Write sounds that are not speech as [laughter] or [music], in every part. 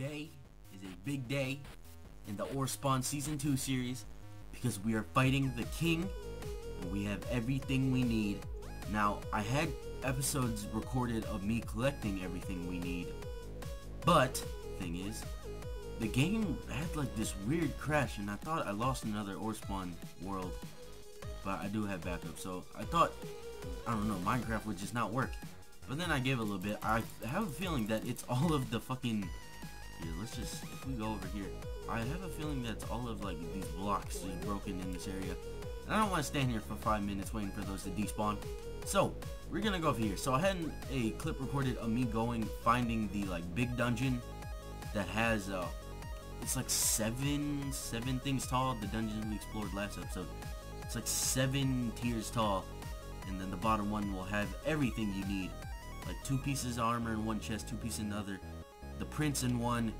Today is a big day in the OreSpawn Season 2 series because we are fighting the King and we have everything we need. Now, I had episodes recorded of me collecting everything we need, but thing is, the game had like this weird crash and I thought I lost another OreSpawn world, but I do have backup, so I thought, I don't know, Minecraft would just not work. But then I gave a little bit. I have a feeling that it's all of the fucking... Here, let's just... If we go over here. I have a feeling that's all of, like, these blocks just broken in this area. And I don't want to stand here for five minutes waiting for those to despawn. So, we're gonna go over here. So I had a clip recorded of me going, finding the, like, big dungeon that has, uh... It's like seven, seven things tall. The dungeon we explored last episode. It's like seven tiers tall. And then the bottom one will have everything you need like two pieces of armor in one chest, two pieces in the other, the prince in one,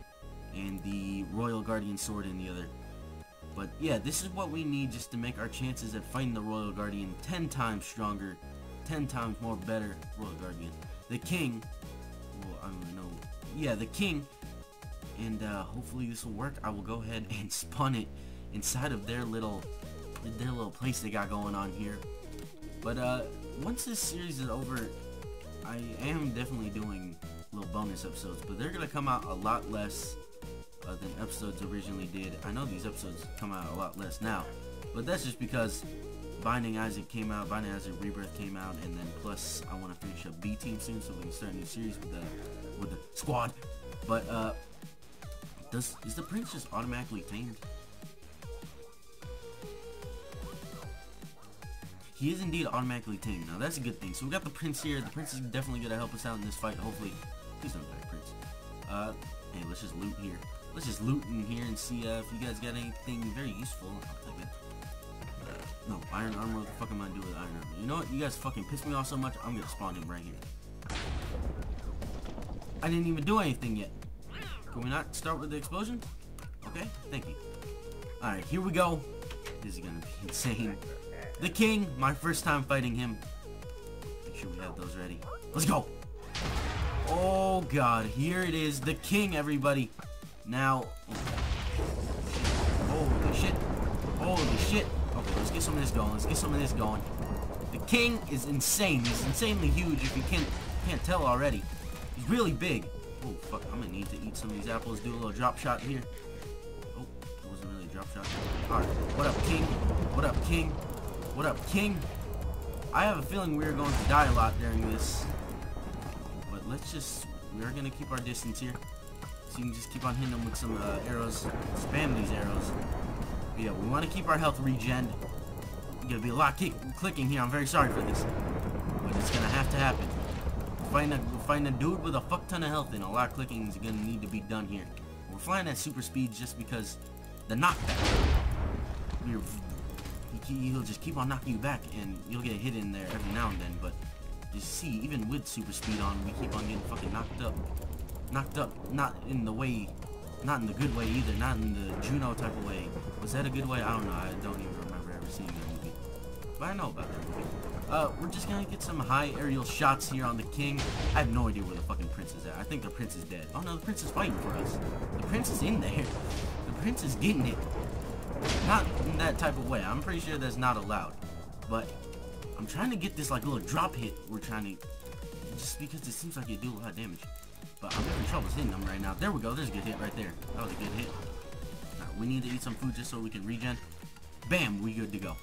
and the royal guardian sword in the other. But yeah, this is what we need just to make our chances at fighting the royal guardian 10 times stronger, 10 times more better royal guardian. The king, well, I don't know, yeah, the king, and uh, hopefully this will work. I will go ahead [laughs] and spawn it inside of their little, their little place they got going on here. But uh, once this series is over, I am definitely doing little bonus episodes, but they're to come out a lot less uh, than episodes originally did. I know these episodes come out a lot less now, but that's just because Binding Isaac came out, Binding Isaac Rebirth came out, and then plus I want to finish up B Team soon so we can start a new series with the with the squad. But uh, does is the prince just automatically tamed? He is indeed automatically tamed. Now that's a good thing. So we got the prince here. The prince is definitely gonna help us out in this fight. Hopefully, please don't die, prince. Uh, hey, let's just loot here. Let's just loot in here and see uh, if you guys got anything very useful. Like no, iron armor. What the fuck am I doing with iron armor? You know what? You guys fucking piss me off so much. I'm gonna spawn him right here. I didn't even do anything yet. Can we not start with the explosion? Okay, thank you. Alright, here we go. This is gonna be [laughs] insane. The king, my first time fighting him. Make sure we have those ready. Let's go. Oh god, here it is. The king, everybody. Now, holy shit. Holy shit. Okay, let's get some of this going. Let's get some of this going. The king is insane. He's insanely huge if you can't, can't tell already. He's really big. Oh, fuck. I'm gonna need to eat some of these apples. Do a little drop shot here. Oh, that wasn't really a drop shot. Alright. What up, king? What up, king? What up, King? I have a feeling we're going to die a lot during this. Let's just... We're going to keep our distance here. So you can just keep on hitting them with some uh, arrows. Spam these arrows. But yeah, we want to keep our health regen. Gonna be a lot clicking here. I'm very sorry for this. But it's to have to happen. Find a, find a dude with a fuck ton of health and a lot of clicking is to need to be done here. We're flying at super speed just because the knockback. We're he'll just keep on knocking you back and you'll get hit in there every now and then but you see even with super speed on we keep on getting fucking knocked up. Knocked up not in the way not in the good way either not in the Juno type of way. Was that a good way? I don't know I don't even remember ever seeing that movie. But I know about that movie. Uh we're just gonna get some high aerial shots here on the king. I have no idea where the fucking prince is at. I think the prince is dead. Oh no the prince is fighting for us. The prince is in there. The prince is getting it. Not in that type of way. I'm pretty sure that's not allowed. But I'm trying to get this like little drop hit. We're trying to just because it seems like it do a lot of damage. But I'm having trouble hitting them right now. There we go. There's a good hit right there. That was a good hit. Right, we need to eat some food just so we can regen. Bam, we good to go.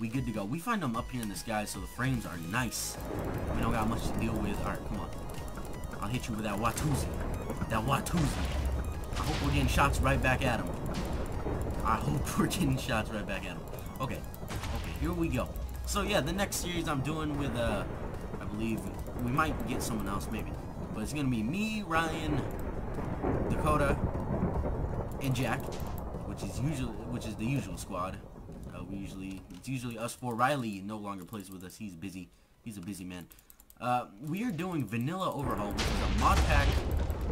We good to go. We find them up here in the sky, so the frames are nice. We don't got much to deal with. All right, come on. I'll hit you with that Watusi. That Watusi. I hope we're getting shots right back at him. I hope [laughs] we're getting shots right back at him. Okay. Okay, here we go. So yeah, the next series I'm doing with, uh, I believe, we might get someone else maybe. But it's gonna be me, Ryan, Dakota, and Jack, which is usually, which is the usual squad. Uh, we usually, it's usually us four. Riley no longer plays with us. He's busy. He's a busy man. Uh, we are doing Vanilla Overhaul, which is a mod pack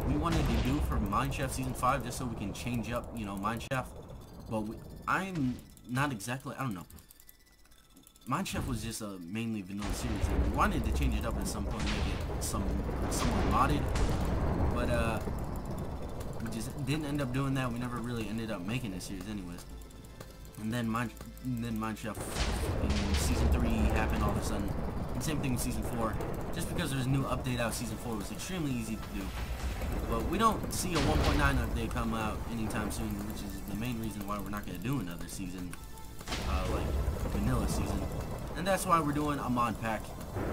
we wanted to do for Mineshaft Season 5 just so we can change up, you know, Mineshaft but we, I'm not exactly, I don't know. Mineshaft was just a mainly vanilla series, and we wanted to change it up at some point, make it some somewhat modded. But uh, we just didn't end up doing that. We never really ended up making this series anyways. And then Mine, and then Mineshaft in season three happened all of a sudden. And same thing with season four. Just because there's a new update out, season four was extremely easy to do. But we don't see a 1.9 update come out anytime soon, which is the main reason why we're not going to do another season, uh, like vanilla season. And that's why we're doing a mod pack,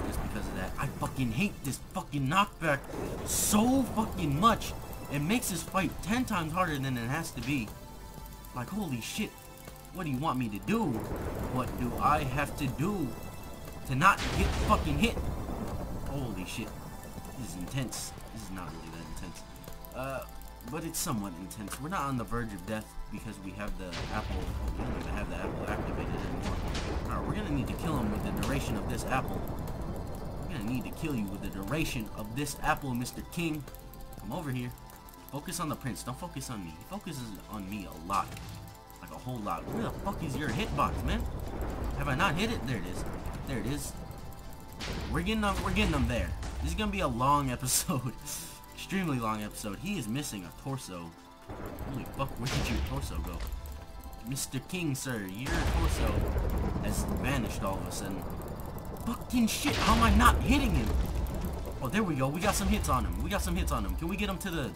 just because of that. I fucking hate this fucking knockback so fucking much. It makes this fight 10 times harder than it has to be. Like, holy shit. What do you want me to do? What do I have to do to not get fucking hit? Holy shit. This is intense. This is not really that intense. Uh, but it's somewhat intense. We're not on the verge of death because we have the apple. Oh, we don't even have the apple activated anymore. Alright, we're gonna need to kill him with the duration of this apple. We're gonna need to kill you with the duration of this apple, Mr. King. Come over here. Focus on the prince. Don't focus on me. He focuses on me a lot. Like a whole lot. Where the fuck is your hitbox, man? Have I not hit it? There it is. There it is. We're getting them. We're getting them there. This is gonna be a long [laughs] episode. Extremely long episode. He is missing a torso. Holy fuck, where did your torso go? Mr. King, sir, your torso has vanished all of a sudden. Fucking shit, how am I not hitting him? Oh, there we go. We got some hits on him. We got some hits on him. Can we get him to the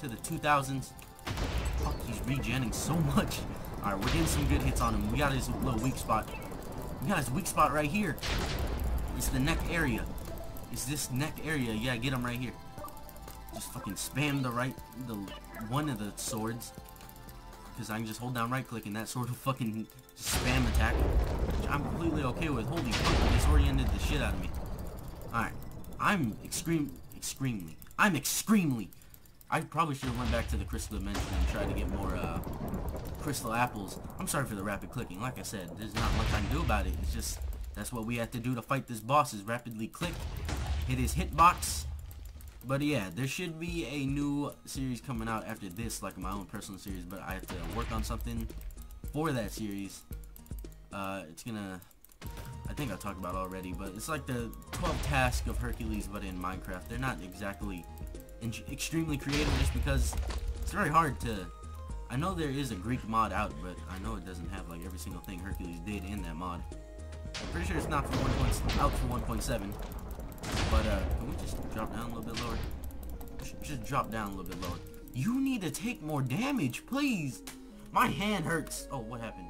to the 2000s? Fuck, he's regenning so much. [laughs] Alright, we're getting some good hits on him. We got his little weak spot. We got his weak spot right here. It's the neck area. It's this neck area. Yeah, get him right here. Just fucking spam the right, the one of the swords. Because I can just hold down right click and that sword will fucking spam attack. Which I'm completely okay with. Holy fuck, this oriented the shit out of me. Alright. I'm extreme, extremely. I'm extremely. I probably should have went back to the crystal dimension and tried to get more uh, crystal apples. I'm sorry for the rapid clicking. Like I said, there's not much I can do about it. It's just that's what we have to do to fight this boss is rapidly click, hit his hitbox. But yeah, there should be a new series coming out after this, like my own personal series. But I have to work on something for that series. Uh, it's gonna I think I talked about already, but it's like the 12 task of Hercules, but in Minecraft. They're not exactly extremely creative just because it's very hard to... I know there is a Greek mod out, but I know it doesn't have like every single thing Hercules did in that mod. I'm pretty sure it's not for 1. out for 1.7. But uh, can we just drop down a little bit lower? Just drop down a little bit lower. You need to take more damage, please. My hand hurts. Oh, what happened?